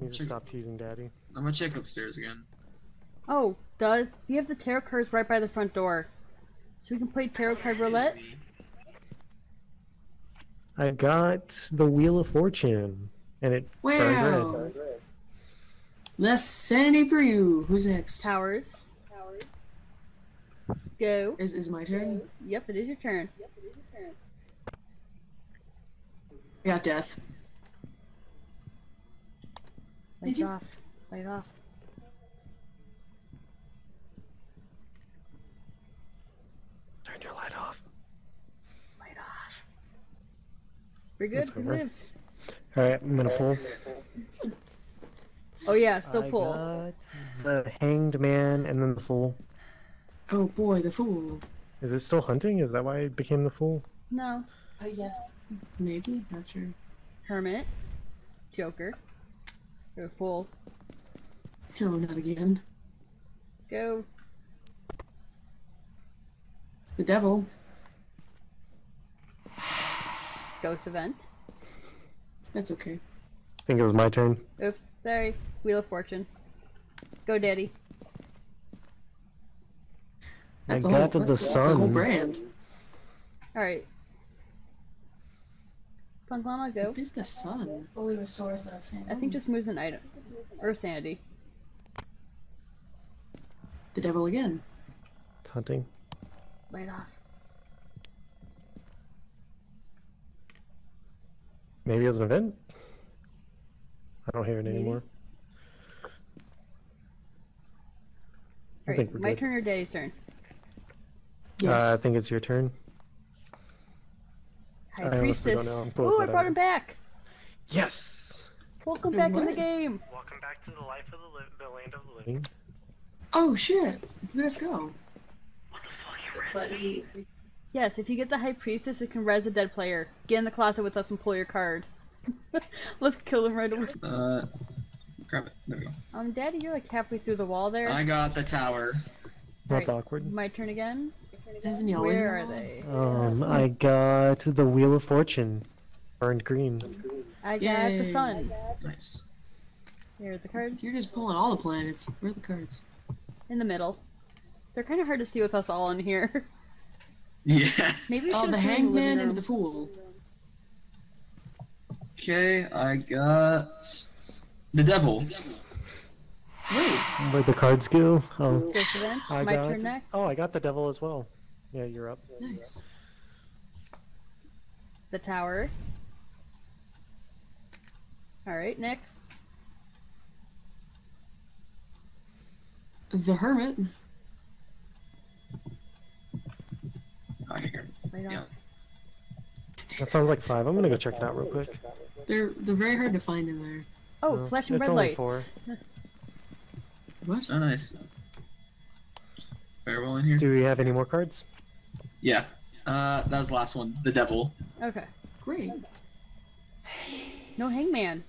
needs to stop teasing daddy. I'm gonna check upstairs again. Oh, does we have the tarot cards right by the front door, so we can play tarot card roulette. I got the Wheel of Fortune, and it burned Wow. red. Less sanity for you. Who's next? Towers. Towers. Go. Is is my turn? Go. Yep, it is your turn? Yep, it is your turn. I got death. Light off. Light off. Turn your light off. Light off. We're good. We over. lived. All right, I'm gonna pull. Oh yeah, still I pull. got the Hanged Man, and then the Fool. Oh boy, the fool. Is it still hunting? Is that why it became the Fool? No. Oh, yes. Maybe. Not sure. Hermit. Joker. Or fool. No, not again. Go. The devil. Ghost event. That's okay. I think it was my turn. Oops. Sorry. Wheel of Fortune. Go, Daddy. That's I a got whole, the that's, that's a whole brand. All right. Panglama, go. What is the sun? Fully restores that I think just moves an item. Or sanity. The devil again. It's hunting. Light off. Maybe it was an event. I don't hear it Maybe. anymore. I All think right. we're My good. turn or Daddy's turn? Yes. Uh, I think it's your turn. High I Priestess. know. I'm Ooh, I brought him back. Yes. Welcome back in the game. Welcome back to the life of the, li- the land of the living. oh shit. Let's go. What the fuck are you? But he, Yes, if you get the High Priestess, it can res a dead player. Get in the closet with us and pull your card. Let's kill him right away. Uh, grab it. There we go. Um, Daddy, you're like halfway through the wall there. I got the tower. That's Right. awkward. My turn again. Isn't he always Where are they? Um, I got the Wheel of Fortune, burned green. I got the Yay. sun. Nice. Here are the cards. You're just pulling all the planets. Where are the cards? in the middle. They're kind of hard to see with us all in here. Yeah. Maybe we Oh, should the Hangman hanged man living and the fool. Okay, I got the devil. Wait. Where'd the cards go? Oh, I My got. turn next. Oh, I got the devil as well. Yeah, you're up. Nice. The tower. All right, next. The hermit. Oh, here. Yeah. That sounds like five. I'm gonna go check it out real quick. They're they're very hard to find in there. Oh, No, flashing it's red only lights. four. What? Oh, nice. Farewell in here. Do we have any more cards? Yeah. Uh, that was the last one. The devil. Okay. Great. No hangman.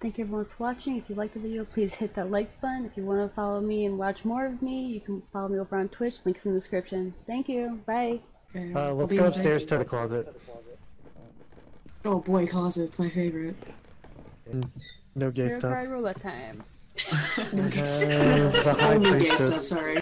Thank you everyone for watching. If you liked the video, please hit that like button. If you want to follow me and watch more of me, you can follow me over on Twitch. Links in the description. Thank you. Bye. Uh, let's go upstairs to the closet. Oh boy, closet's my favorite. No gay Tarot stuff. card roulette time. No gay Uh, stuff. the High gay stuff, sorry.